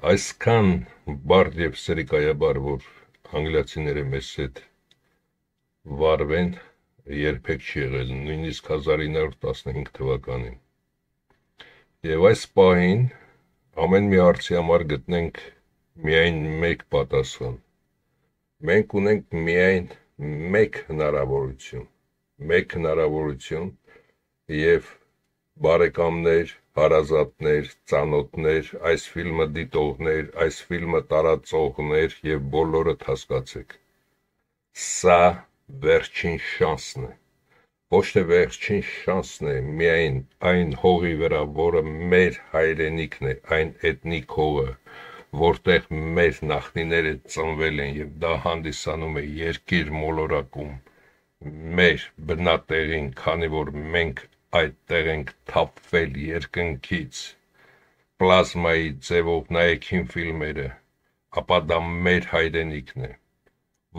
Այսքան բարդ եւ սրիկայաբար, որ անգլիացիները մեզ հետ վարվեն, երբեք չի եղել, նույնիսկ 1915 թվականին։ Եվ այս պահին ամեն մի հարցի համար գտնենք միայն մեկ պատասխան։ Մենք ունենք միայն մեկ հնարավորություն, մեկ հնարավորություն եւ բարեկամներ, հարազատներ, ծանոթներ, այս ֆիլմը դիտողներ, այս ֆիլմը տարածողներ եւ բոլորդ հասկացեք։ Սա վերջին շանսն է ոչ թե վերջին շանսն է միայն այն հողի վրա, որը մեր հայրենիքն է, այն էթնիկ հողը, որտեղ մեր նախնիները ծնվել են եւ դա հանդիսանում է երկիր մոլորակում մեր բնատեղին, քանի որ մենք այդտեղ ենք թափվել երկնքից պլազմայի ձևով նայեք հին ֆիլմերը, ապա դա մեր հայրենիքն է։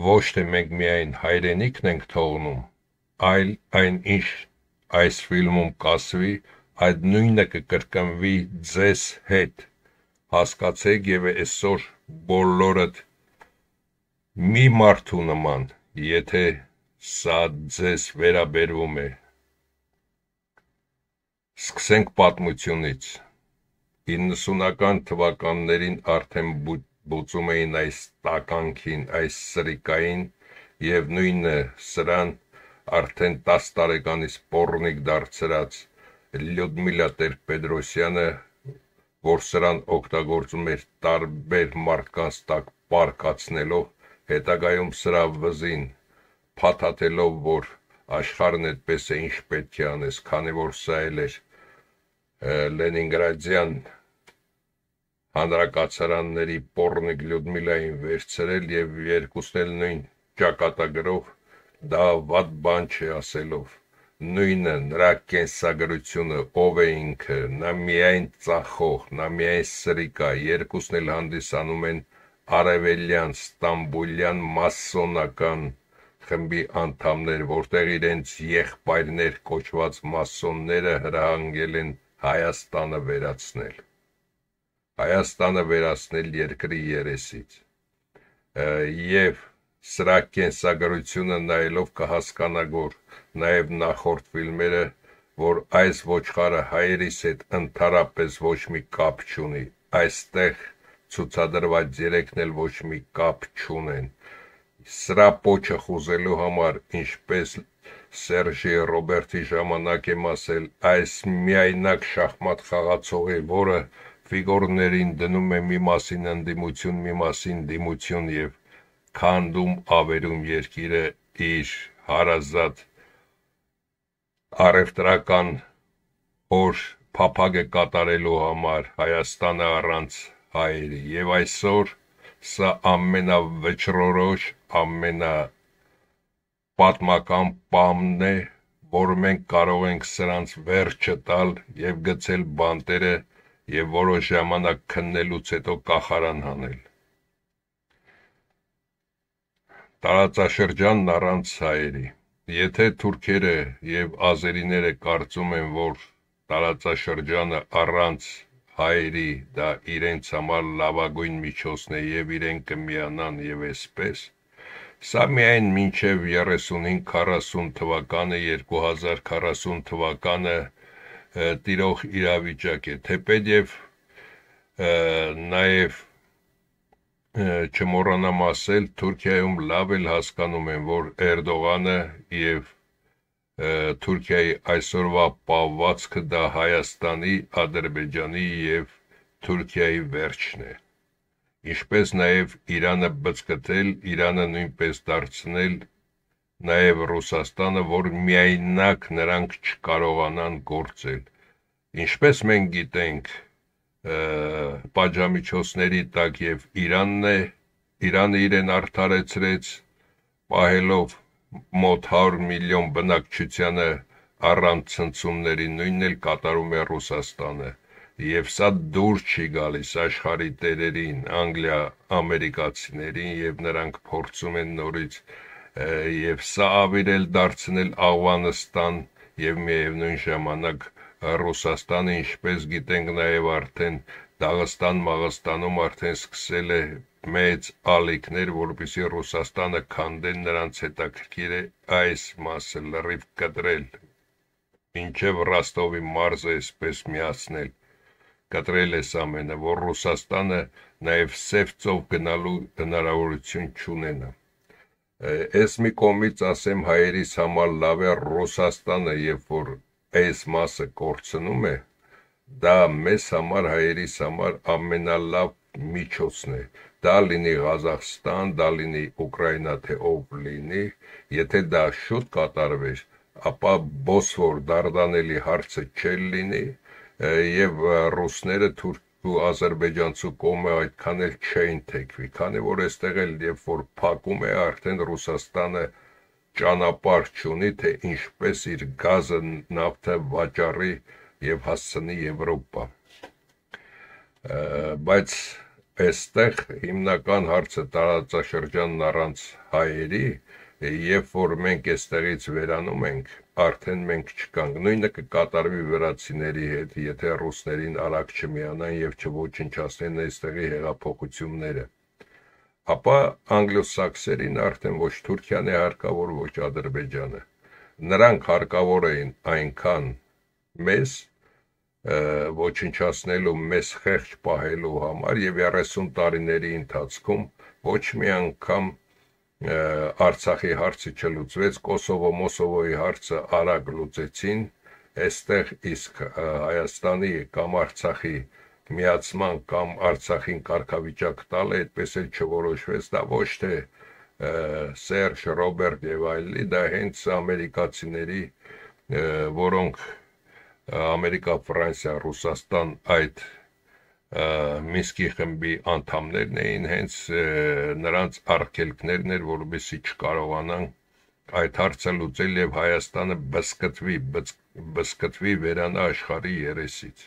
Ոչ թե մենք միայն հայրենիքն ենք թողնում, այլ այն ինչ այս ֆիլմում կասվի, այդ նույնը կկրկնվի ձեզ հետ։ Հասկացեք եւ այսօր բոլորդ մի մարդու նման, եթե սա ձեզ վերաբերվում է։ Սկսենք պատմությունից։ 90-ական թվականներին արդեն բուծում էին այս տականքին, այս սրիկային եւ նույնը սրան արդեն 10 տարեկանից պոռնիկ դարձրած Լյուդմիլա Տեր-Պետրոսյանը, որ սրան օգտագործում էր տարբեր մարդկանց տակ պարկացնելով, հետագայում սրա վզին փաթաթելով, որ աշխարհն այդպես է ինչ պետք է անես, քանի որ սա էլ էր Լենինգրադյան հանրակացարանների պոռնիկ Լյուդմիլային վերցրել եւ երկուսն էլ նույն ճակատագրով դա ված բան չի ասելով նույնը նրա կենսագրությունը ով է ինքը նա միայն ծախող նա միայն սրիկա երկուսն էլ հանդիսանում են արևելյան ստամբուլյան մասոնական խմբի անդամներ որտեղ իրենց եղբայրներ կոչված մասոնները հրահանգել են Հայաստանը վերացնել Հայաստանը վերացնել երկրի երեսից եւ Սրա կենսագրությունը նայելով կհասկանա, որ նաև նախորդ ֆիլմերը, որ այս ոչխարը հայերիս հետ ընդհանրապես ոչ մի կապ չունի։ Այստեղ ցուցադրված երեքն էլ ոչ մի կապ չունեն։ Սրա փոչը խոզելու համար, ինչպես Սերժի Ռոբերտի ժամանակ եմ ասել, այս միայնակ շախմատ խաղացողի, որը ֆիգուրներին դնում է մի մասին ընդդիմություն, մի մասին դիմություն եւ քանդում ավերում երկիրը իր հարազատ առևտրական օր փափագը կատարելու համար Հայաստանը առանց հայերի եւ այսօր սա ամենավճռորոշ ամենա պատմական պամն է որ մենք կարող ենք սրանց վերջը տալ եւ գցել բանտերը եւ որոշ ժամանակ քննելուց հետո կախարան հանել տարածաշրջանն առանց հայերի։ Եթե թուրքերը եւ ազերիները կարծում են, որ տարածաշրջանը առանց հայերի դա իրենց համար լավագույն միջոցն է եւ իրեն կմիանան եւ այսպես, Սա միայն մինչև 35-40 թվականը 2040 թվականը տիրող իրավիճակ է. Թեպետ եւ նաեւ չմոռանամ ասել, Թուրքիայում լավ էլ հասկանում են, որ Էրդողանը եւ Թուրքիայի այսօրվա պահվածքը դա Հայաստանի, Ադրբեջանի եւ Թուրքիայի վերջն է։ Ինչպես նաեւ Իրանը բծկտել, Իրանը նույնպես դարձնել նաեւ Ռուսաստանը, որ միայնակ նրանք չկարողանան գործել։ Ինչպես մենք գիտենք, պատժամիջոցների տակ եւ Իրանն է Իրանը իրեն արդարեցրեց պահելով մոտ 100 միլիոն բնակչությանը առանց ցնցումների նույնն էլ կատարում է Ռուսաստանը եւ սա դուր չի գալիս աշխարհի տերերին Անգլիա ամերիկացիներին եւ նրանք փորձում են նորից եւ սա ավիրել դարձնել Աուանստան եւ միևնույն ժամանակ Ռուսաստանը, ինչպես գիտենք, նաև արդեն Դաղստան, Մաղստանում արդեն սկսել է մեծ ալիքներ, որպեսզի Ռուսաստանը քանդեն նրանց հետաքրքիր է այս մասը լրիվ կտրել։ Ինչև Ռոստովի մարզը այսպես միացնել կտրել էս ամենը, որ Ռուսաստանը նաև սև ծով գնալու հնարավորություն չունենա։ Էս մի կողմից ասեմ հայերիս համար լավ է Ռուսաստանը, երբ որ այս մասը կորցնում է, դա մեզ համար հայերիս համար ամենալավ միջոցն է։ Դա լինի Ղազախստան, դա լինի Ուկրաինա, թե ով լինի, եթե դա շուտ կատարվեր, ապա Բոսֆոր դարդանելի հարցը չել լինի եւ ռուսները թուրք ու ադրբեջանցու կողմը այդքան էլ չէին թեքվի, քանի որ այստեղ էլ երբ որ փակում է արդեն Ռուսաստանը ճանապարհ չունի, թե ինչպես իր գազը, նավթը վաճառի եւ հասցնի Եվրոպա։ Բայց այստեղ հիմնական հարցը տարածաշրջանն առանց հայերի, երբ որ մենք այստեղից վերանում ենք, արդեն մենք չկանք։ Նույնը կկատարվի վրացիների հետ, եթե ռուսներին արագ չմիանան եւ չոչնչացնեն այստեղի հեղափոխությունները։ Ապա անգլոսաքսերին արդեն ոչ Թուրքիան է հարկավոր, ոչ Ադրբեջանը։ Նրանք հարկավոր էին այնքան մեզ ոչնչացնելու մեզ խեղճ պահելու համար եւ 30 տարիների ընթացքում ոչ մի անգամ Արցախի հարցը չլուծվեց, Կոսովո, Մոսովոյի հարցը արագ լուծեցին, այստեղ իսկ Հայաստանի կամ Արցախի միացման կամ Արցախին կարգավիճակ տալը այդպես էլ չորոշվեց, դա ոչ թե Սերժ Ռոբերտ եւ այլնի, դա հենց ամերիկացիների, որոնք Ամերիկա, Ֆրանսիա, Ռուսաստան այդ Միսկի խմբի անդամներն էին հենց նրանց արգելքներն էր, որովհետեւ չկարողանան այդ հարցը լուծել եւ Հայաստանը բսկտվի բսկտվի վերանա աշխարհի երեսից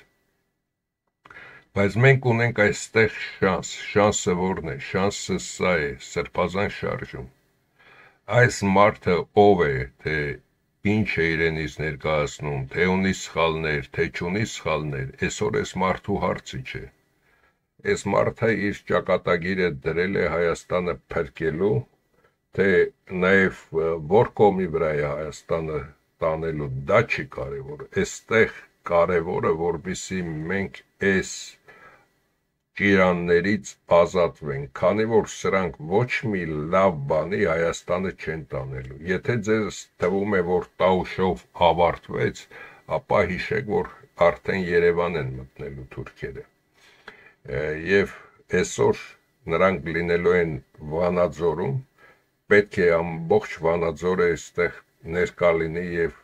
բայց մենք ունենք այստեղ շանս շանսը որն է շանսը սա է սրբազան շարժում այս մարդը ով է թե ինչ է իրենից ներկայացնում թե ունի սխալներ թե չունի սխալներ այսօր այս մարդու հարցը չէ այս մարդը իր ճակատագիրը դրել է Հայաստանը փրկելու, թե նաև որ կողմի վրա է Հայաստանը տանելու, դա չի կարևոր։ Այստեղ կարևորը, որբիսի մենք այս ճիրաններից ազատվենք, քանի որ սրանք ոչ մի լավ բանի Հայաստանը չեն տանելու։ Եթե ձեզ թվում է, որ տաուշով ավարտվեց, ապա հիշեք, որ արդեն Երևան են մտնելու թուրքերը եւ այսօր նրանք լինելու են Վանաձորում, պետք է ամբողջ Վանաձորը այստեղ ներկա լինի եւ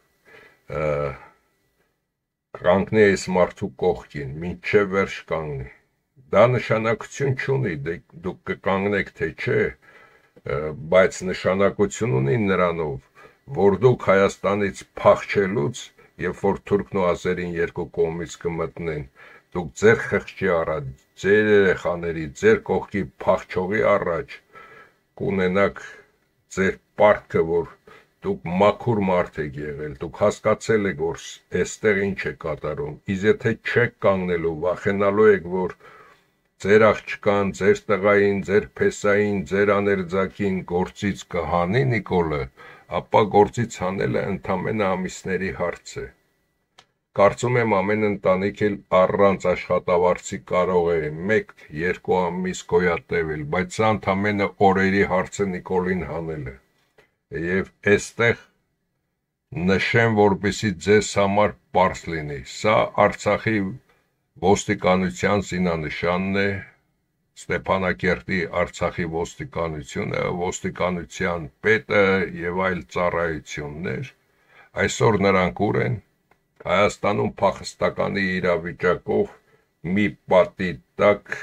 կանգնի այս մարդու կողքին, ինչե վերջ կանգնի։ Դա նշանակություն չունի, դե դուք կկանգնեք թե չէ, բայց նշանակություն ունի նրանով, որ դուք Հայաստանից փախչելուց, երբ որ թուրքն ու ազերին երկու կողմից կմտնեն, դուք ձեր խղճի առաջ, ձեր երեխաների, ձեր կողքի փախչողի առաջ կունենաք ձեր պարտքը, որ դուք մաքուր մարդ եք եղել, դուք հասկացել եք, որ այստեղ ինչ է կատարում։ Իսկ եթե չեք կանգնելու, վախենալու եք, որ ձեր աղջկան, ձեր տղային, ձեր փեսային, ձեր աներձակին գործից կհանի Նիկոլը, ապա գործից հանելը ընդամենը ամիսների հարց է։ Կարծում եմ ամեն ընտանիք էլ առանց աշխատավարձի կարող է 1-2 ամիս գոյատևել, բայց սա ընդամենը օրերի հարցը Նիկոլին հանել է։ Եվ այստեղ նշեմ, որպեսի ձեզ համար པարս լինի։ Սա Արցախի ոստիկանության զինանշանն է, Ստեփանակերտի Արցախի ոստիկանությունը, ոստիկանության պետը եւ այլ ծառայություններ։ Այսօր նրանք ուր են Հայաստանում փախստականի իրավիճակով մի պատի տակ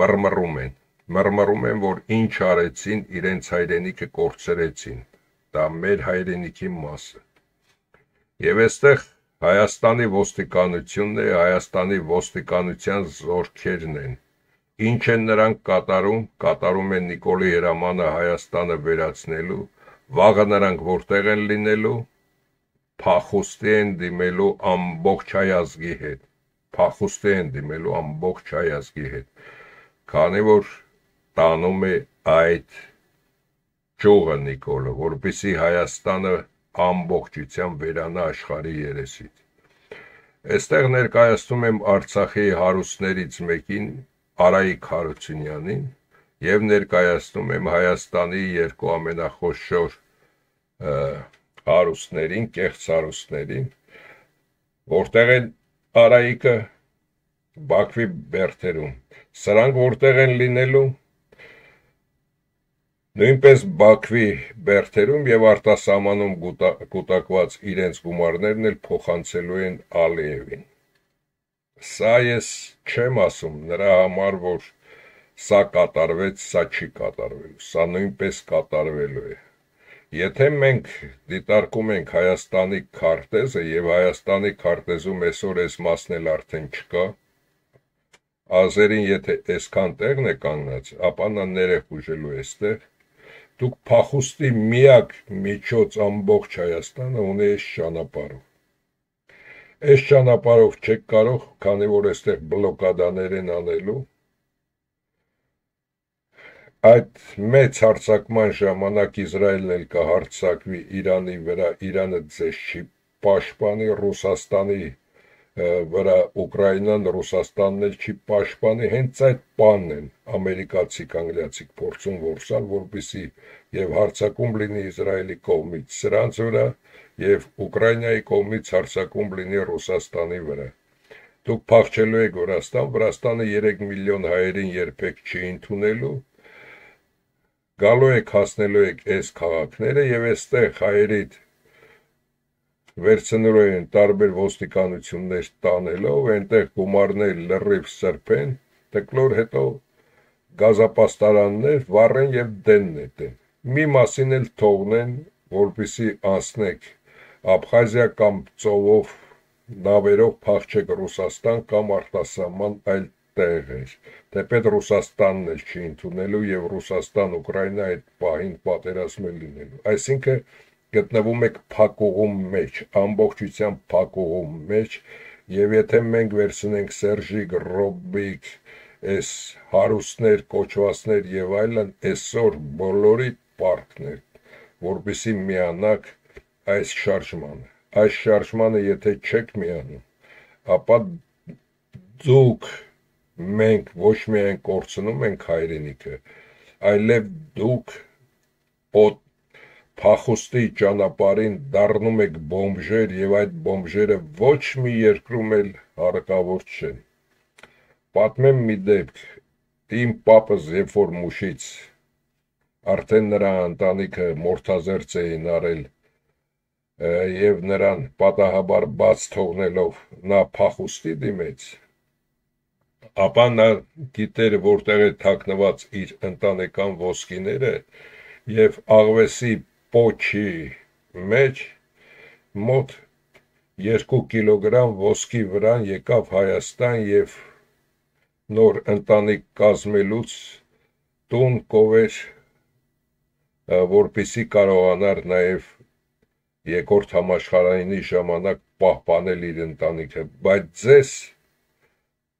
մռմռում են։ Մռմռում են, որ ինչ արեցին, իրենց հայրենիքը կորցրեցին։ Դա մեր հայրենիքի մասը։ Եվ այստեղ Հայաստանի ոստիկանությունն է, Հայաստանի ոստիկանության զորքերն են։ Ինչ են նրանք կատարում, կատարում են Նիկոլի Հրամանը Հայաստանը վերացնելու, վաղը նրանք որտեղ են լինելու, փախուստի են դիմելու ամբողջ հայ ազգի հետ։ փախուստի են դիմելու ամբողջ հայ ազգի հետ քանի որ տանում է այդ ճողը Նիկոլը որպիսի Հայաստանը ամբողջությամբ վերանա աշխարհի երեսից Այստեղ ներկայացնում եմ Արցախի հարուստներից մեկին Արայիկ Հարությունյանին եւ ներկայացնում եմ Հայաստանի երկու ամենախոշոր հարուստներին, կեղծ հարուստներին, որտեղ են Արայիկը Բաքվի բերթերում։ Սրանք որտեղ են լինելու Նույնպես Բաքվի բերթերում եւ արտասահմանում կուտակված իրենց գումարներն էլ փոխանցելու են Ալիևին։ Սա ես չեմ ասում նրա համար, որ սա կատարվեց, սա չի կատարվելու, սա նույնպես կատարվելու է։ Եթե մենք դիտարկում ենք Հայաստանի քարտեզը եւ Հայաստանի քարտեզում այսօր այս մասն էլ արդեն չկա, Ազերին եթե այսքան տեղն է կանգնած, ապա նա ներեխ ուժելու այստեղ դուք փախուստի միակ միջոց ամբողջ Հայաստանը ունի այս ճանապարհով։ Այս ճանապարհով չեք կարող, քանի որ այստեղ բլոկադաներ են անելու։ Այդ մեծ հարցակման ժամանակ Իսրայելն էլ կհարցակվի Իրանի վրա, Իրանը ձեզ չի պաշտպանի Ռուսաստանի վրա Ուկրաինան, Ռուսաստանն էլ չի պաշտպանի, հենց այդ բանն են ամերիկացի անգլիացի փորձում որսալ, որպիսի եւ հարցակում լինի Իսրայելի կողմից սրանց վրա եւ Ուկրաինայի կողմից հարցակում լինի Ռուսաստանի վրա։ Դուք փախչելու եք Վրաստան, Վրաստանը 3 միլիոն հայերին երբեք չի ընդունելու, գալու եք հասնելու եք այս քաղաքները եւ այստեղ հայերիդ վերցնելու են տարբեր ոստիկանություններ տանելով, այնտեղ գումարներ լրիվ սրբեն, տկլոր հետո գազապաստարաններ վառեն եւ դեն նետեն։ Մի մասին էլ թողնեն, որպիսի անցնեք Աբխազիա կամ ծովով նավերով փախչեք Ռուսաստան կամ արտասահման այլ տեղեր։ Թեպետ Ռուսաստանն էլ չի ընդունելու եւ Ռուսաստան-Ուկրաինա այդ պահին պատերազմ է լինելու։ Այսինքն գտնվում եք փակուղում մեջ, ամբողջությամբ փակուղում մեջ, եւ եթե մենք վերցնենք Սերժիկ Ռոբիկ, այս հարուստներ, կոչվածներ եւ այլն, այսօր բոլորի պարտքներ, որբիսի միանակ այս շարժմանը։ Այս շարժմանը եթե չեք միանում, ապա դուք մենք ոչ միայն կորցնում ենք հայրենիքը, այլև դուք օդ փախուստի ճանապարհին դառնում եք բոմբժեր եւ այդ բոմբժերը ոչ մի երկրում էլ հարկավոր չեն։ Պատմեմ մի դեպք։ Իմ պապս երբ որ մուշից արդեն նրա ընտանիքը մորթազերծ էին արել եւ նրան պատահաբար բաց թողնելով նա փախուստի դիմեց ապա նա գիտեր որտեղ է թաքնված իր ընտանեկան ոսկիները եւ աղվեսի պոչի մեջ մոտ 2 կիլոգրամ ոսկի վրան եկավ Հայաստան եւ նոր ընտանիք կազմելուց տուն կովեր որպիսի կարողանար նաև երկրորդ համաշխարհայինի ժամանակ պահպանել իր ընտանիքը բայց ձեզ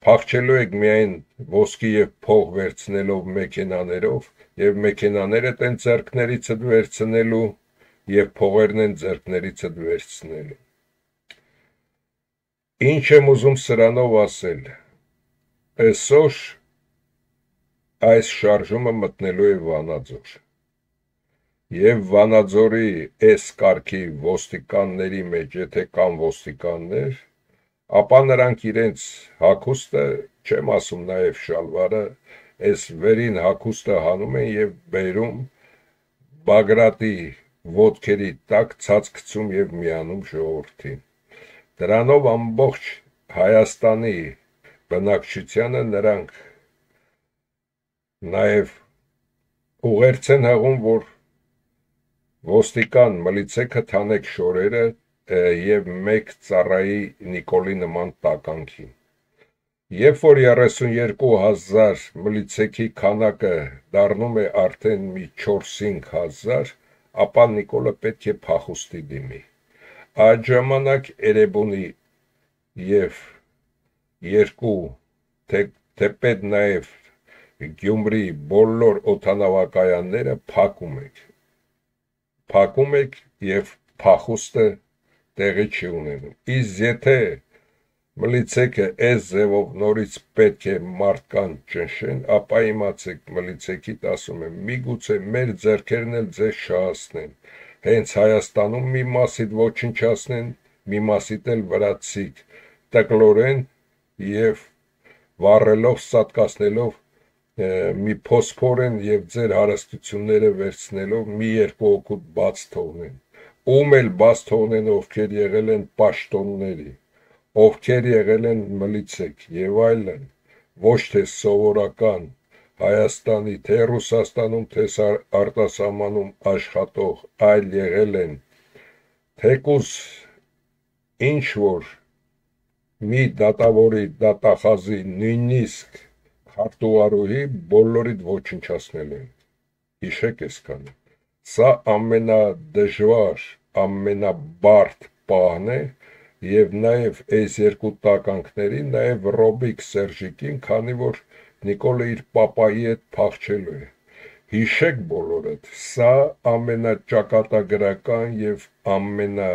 փախչելու եք միայն ոսկի եւ փող վերցնելով մեքենաներով եւ մեքենաները տեն ձեռքներիցդ վերցնելու եւ փողերն են ձեռքներիցդ վերցնելու Ինչ եմ ուզում սրանով ասել այսօր այս շարժումը մտնելու է Վանաձոր եւ Վանաձորի այս կարգի ոստիկանների մեջ եթե կան ոստիկաններ ապա նրանք իրենց հակոստը չեմ ասում նաեւ շալվարը այս վերին հակուստը հանում են եւ բերում Բագրատի ոդքերի տակ ցած գցում եւ միանում ժողովրդին։ Դրանով ամբողջ Հայաստանի բնակչությանը նրանք նաև ուղերձ են հղում, որ ոստիկան մլիցեքը թանեք շորերը եւ մեկ ծառայի Նիկոլի նման տականքին։ Երբ որ 32000 մլիցեքի քանակը դառնում է արդեն մի 4-5 հազար, ապա Նիկոլը պետք է փախուստի դիմի։ Այդ ժամանակ Էրեբունի եւ երկու թեպետ նաև Գյումրի բոլոր օթանավակայանները փակում եք փակում եք եւ փախուստը տեղի չի ունենում իսկ եթե մլիցեքը այս ձևով նորից պետք է մարդկան ճնշեն, ապա իմացեք մլիցեքիդ ասում եմ, միգուցե մեր ձեռքերն էլ ձեզ շահացնեն։ Հենց Հայաստանում մի մասիդ ոչնչացնեն, մի մասիդ էլ վրացիք, տկլորեն եւ վառելով, սատկացնելով մի փոսփորեն եւ ձեր հարստությունները վերցնելով մի երկու օգուտ բաց թողնեն։ Ում էլ բաց թողնեն, ովքեր եղել են պաշտոնների ովքեր եղել են մլիցեք եւ այլն, ոչ թե սովորական Հայաստանի, թե Ռուսաստանում, թե արտասահմանում աշխատող, այլ եղել են թեկուս ինչ որ մի դատավորի դատախազի նույնիսկ քարտուղարուհի բոլորիդ ոչնչացնել են։ Հիշեք այսքանը։ Սա ամենադժվար, ամենաբարդ պահն է, եւ նաեւ այս երկու տականքների նաեւ Ռոբիկ Սերժիկին, քանի որ Նիկոլը իր papayi հետ փախչելու է։ Հիշեք բոլորդ, սա ամենաճակատագրական եւ ամենա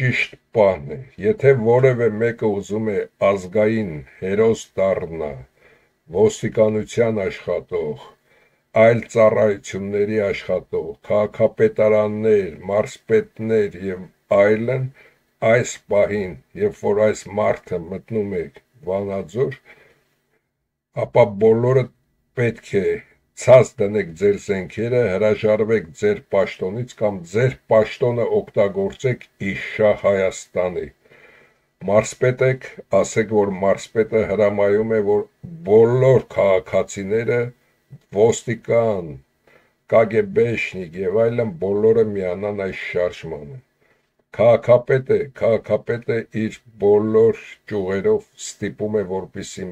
ճիշտ բանն է։ Եթե որևէ մեկը ուզում է ազգային հերոս դառնա, ոստիկանության աշխատող, այլ ծառայությունների աշխատող, քաղաքապետարաններ, մարզպետներ եւ այլն, այս պահին, երբ որ այս մարդը մտնում է Վանաձոր, ապա բոլորը պետք է ցած դնեք ձեր զենքերը, հրաժարվեք ձեր պաշտոնից կամ ձեր պաշտոնը օգտագործեք իշա Հայաստանի։ Մարսպետ եք, ասեք, որ մարսպետը հրամայում է, որ բոլոր քաղաքացիները ոստիկան, կագեբեշնիկ եւ այլն բոլորը միանան այս շարժմանը քաղաքապետը քաղաքապետը իր բոլոր ճյուղերով ստիպում է որպիսի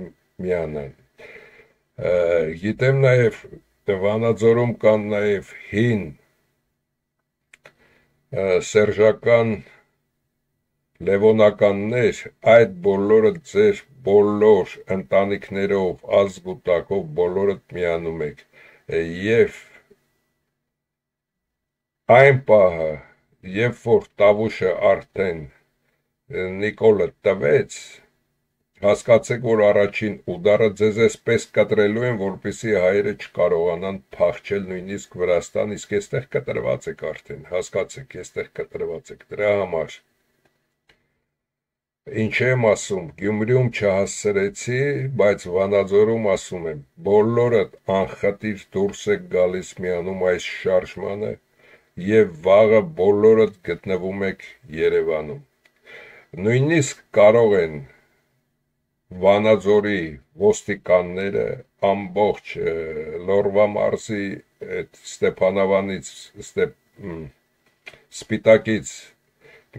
միանան գիտեմ նաև Վանաձորում կան նաև հին սերժական լևոնականներ այդ բոլորը ձեր բոլոր ընտանիքներով ազգուտակով բոլորը միանում եք եւ այն պահը երբ որ Տավուշը արդեն Նիկոլը տվեց, հասկացեք, որ առաջին ուդարը ձեզ էսպես կտրելու են, որպեսի հայերը չկարողանան փախչել նույնիսկ Վրաստան, իսկ այստեղ կտրված եք արդեն, հասկացեք, այստեղ կտրված եք դրա համար։ Ինչ եմ ասում, Գյումրիում չհասցրեցի, բայց Վանաձորում ասում եմ, բոլորդ անխտիր դուրս եք գալիս միանում այս շարժմանը, եւ վաղը բոլորդ գտնվում եք Երևանում։ Նույնիսկ կարող են Վանաձորի ոստիկանները ամբողջ Լորվա մարզի Ստեփանավանից ստեփ Սպիտակից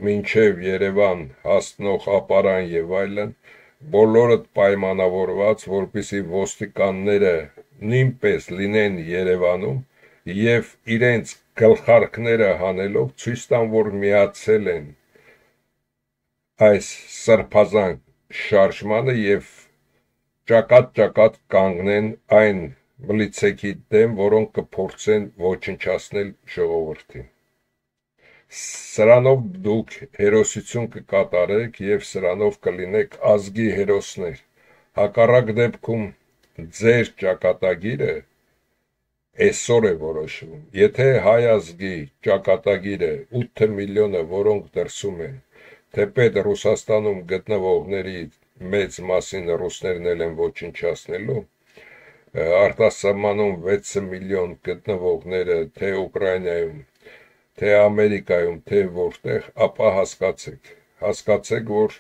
մինչև Երևան հասնող ապարան եւ այլն բոլորդ պայմանավորված, որպիսի ոստիկանները նույնպես լինեն Երևանում եւ իրենց գլխարկները հանելով ցույց տան, որ միացել են այս սրբազան շարժմանը եւ ճակատ-ճակատ կանգնեն այն մլիցեքի դեմ, որոնք կփորձեն ոչնչացնել ժողովրդին։ Սրանով դուք հերոսություն կկատարեք եւ սրանով կլինեք ազգի հերոսներ։ Հակառակ դեպքում ձեր ճակատագիրը այսօր է որոշվում։ Եթե հայ ազգի ճակատագիրը 8 միլիոնը, որոնք դրսում են, թեպետ Ռուսաստանում գտնվողների մեծ մասին ռուսներն են ոչնչացնելու, արտասահմանում 6 միլիոն գտնվողները թե Ուկրաինայում, թե Ամերիկայում, թե որտեղ, ապա հասկացեք, հասկացեք, որ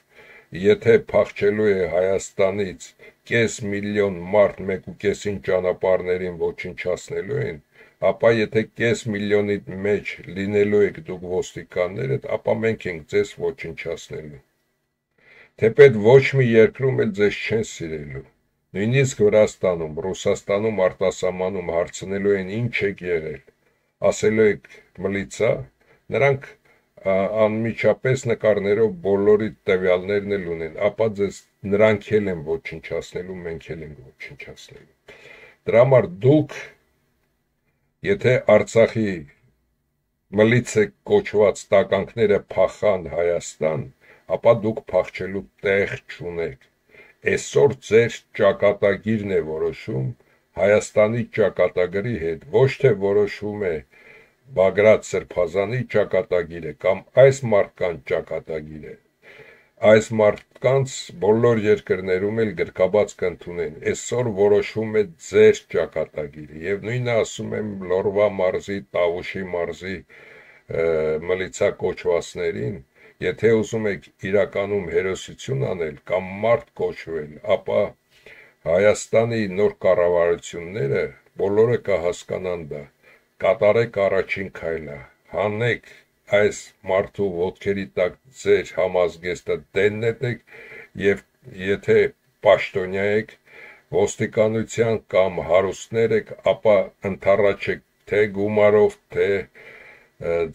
եթե փախչելու է Հայաստանից կես միլիոն մարդ մեկ ու կեսին ճանապարհներին ոչնչացնելու են, ապա եթե կես միլիոնի մեջ լինելու եք դուք ոստիկաններդ, ապա մենք ենք ձեզ ոչնչացնելու։ Թեպետ ոչ մի երկրում էլ ձեզ չեն սիրելու։ Նույնիսկ Վրաստանում, Ռուսաստանում արտասահմանում հարցնելու են ինչ եք եղել։ Ասելու եք մլիցա, նրանք անմիջապես նկարներով բոլորի տվյալներն էլ ունեն, ապա ձեզ նրանք էլ են ոչնչացնելու, մենք էլ ենք ոչնչացնելու։ Դրա համար դուք եթե Արցախի մլիցե կոչված տականքները փախան Հայաստան, ապա դուք փախչելու տեղ չունեք։ Այսօր ձեր ճակատագիրն է որոշում Հայաստանի ճակատագրի հետ, ոչ թե որոշում է Բագրատ Սրբազանի ճակատագիրը կամ այս մարդկանց ճակատագիրը այս մարդկանց բոլոր երկրներում էլ գրկաբաց կընդունեն այսօր որոշում է ձեր ճակատագիրը եւ նույնը ասում եմ Լորվա մարզի, Տավուշի մարզի մլիցա կոչվածներին եթե ուզում եք իրականում հերոսություն անել կամ մարդ կոչվել ապա Հայաստանի նոր կառավարությունները բոլորը կհասկանան դա. կատարեք առաջին քայլը, հանեք այս մարդու ոտքերի տակ ձեր համազգեստը դեննետեք եւ եթե պաշտոնյա եք ոստիկանության կամ հարուստներ եք, ապա ընթառաջեք թե գումարով, թե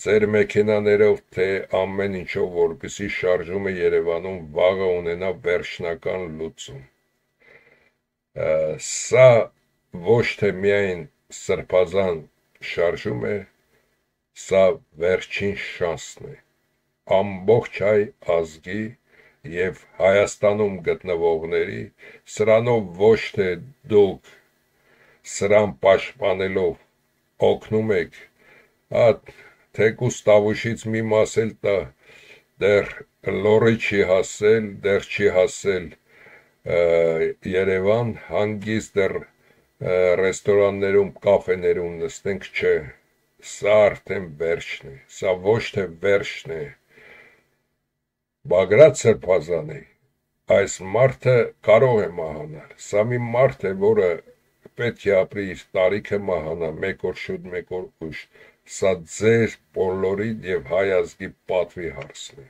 ձեր մեքենաներով, թե ամեն ինչով, որպեսի շարժումը Երևանում վաղը ունենա վերջնական լուծում։ Սա ոչ թե միայն սրբազան շարժում է, սա վերջին շանսն է. Ամբողջ հայ ազգի եւ Հայաստանում գտնվողների սրանով ոչ թե դուք սրան պաշտպանելով օգնում եք հատ թեկուս տավուշից մի մասել տա դեռ լորի չի հասել դեռ չի հասել Երևան հանգիստ դեռ ռեստորաններում, կաֆեներում նստենք, չէ, սա արդեն վերջն է, սա ոչ թե վերջն է։ Բագրատ Սրբազանի այս մարդը կարող է մահանալ։ Սա մի մարդ է, որը պետք է ապրի իր տարիքը մահանա, մեկ օր շուտ, մեկ օր ուշ։ Սա ձեր բոլորի եւ հայ ազգի պատվի հարցն է։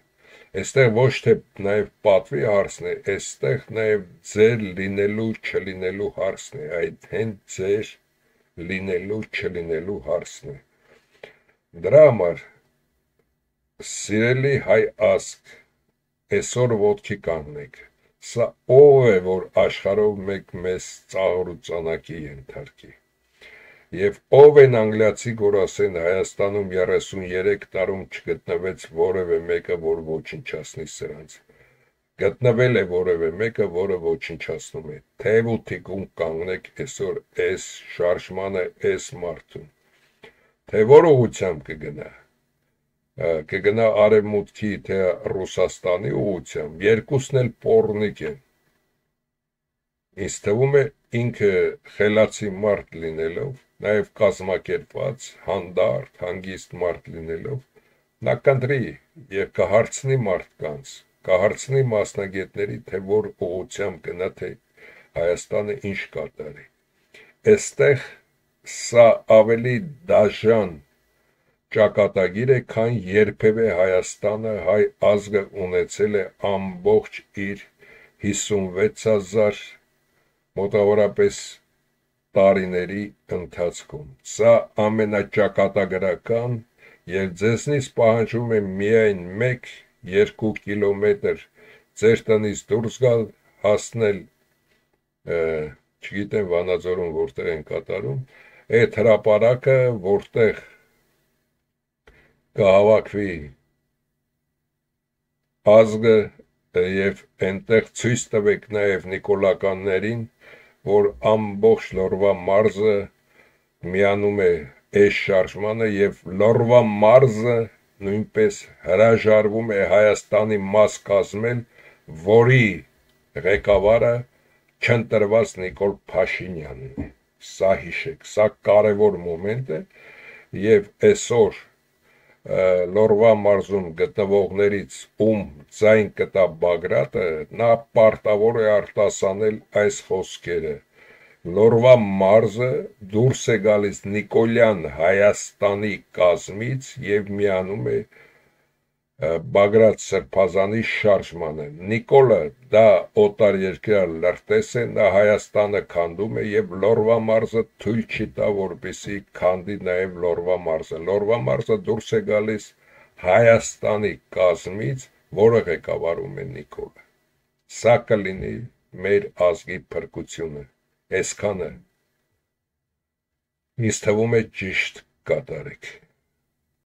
Այստեղ ոչ թե նաև պատվի հարցն է, այստեղ նաև ձեր լինելու չլինելու հարցն է, այդ հենց ձեր լինելու չլինելու հարցն է։ Դրա համար սիրելի հայ ազգ, այսօր ոտքի կանգնեք։ Սա ով է, որ աշխարհով մեկ մեզ ծաղր ու ծանակի ենթարկի եւ ով են անգլիացի գորասեն Հայաստանում 33 տարում չգտնվեց որևէ մեկը, որ ոչնչացնի սրանց։ Գտնվել է որևէ մեկը, որը ոչնչացնում է։ Թեև ու թիկուն կանգնեք այսօր այս շարժմանը, այս մարդուն։ Թե որ ուղությամբ կգնա կգնա արևմուտքի թե Ռուսաստանի ուղությամբ, երկուսն էլ պորնիկ են։ Ինձ թվում է ինքը խելացի մարդ լինելով նաև կազմակերպված, հանդարտ, հանգիստ մարդ լինելով, նա կընտրի եւ կհարցնի մարդկանց, կհարցնի մասնագետների, թե որ ուղությամբ գնա թե Հայաստանը ինչ կատարի։ Այստեղ սա ավելի դաժան ճակատագիր է, քան երբևէ Հայաստանը հայ ազգը ունեցել է ամբողջ իր 56000 մոտավորապես տարիների ընթացքում։ Սա ամենաճակատագրական եւ ձեզնից պահանջում եմ միայն 1-2 կիլոմետր ձեր տնից դուրս գալ, հասնել չգիտեմ Վանաձորում որտեղ են կատարում, այդ հրաապարակը, որտեղ կհավաքվի ազգը եւ այնտեղ ցույց տվեք նաեւ նիկոլականներին որ ամբողջ Լորվա մարզը միանում է այս շարժմանը եւ Լորվա մարզը նույնպես հրաժարվում է Հայաստանի մաս կազմել, որի ղեկավարը չընտրված Նիկոլ Փաշինյանն է։ Սա հիշեք, սա կարևոր մոմենտ է եւ այսօր Լորվա մարզում գտնվողներից ում ձայն կտա Բագրատը, նա պարտավոր է արտասանել այս խոսքերը։ Լորվա մարզը դուրս է գալիս Նիկոլյան Հայաստանի կազմից եւ միանում է Բագրատ Սրբազանի շարժմանը։ Նիկոլը դա օտար երկրյա լրտես է, նա Հայաստանը քանդում է եւ Լորվա մարզը թույլ չի տա, որպեսի քանդի նաեւ Լորվա մարզը։ Լորվա մարզը դուրս է գալիս Հայաստանի կազմից, որը ղեկավարում է Նիկոլը։ Սա կլինի մեր ազգի փրկությունը։ Այսքանը ինձ թվում է ճիշտ կատարեք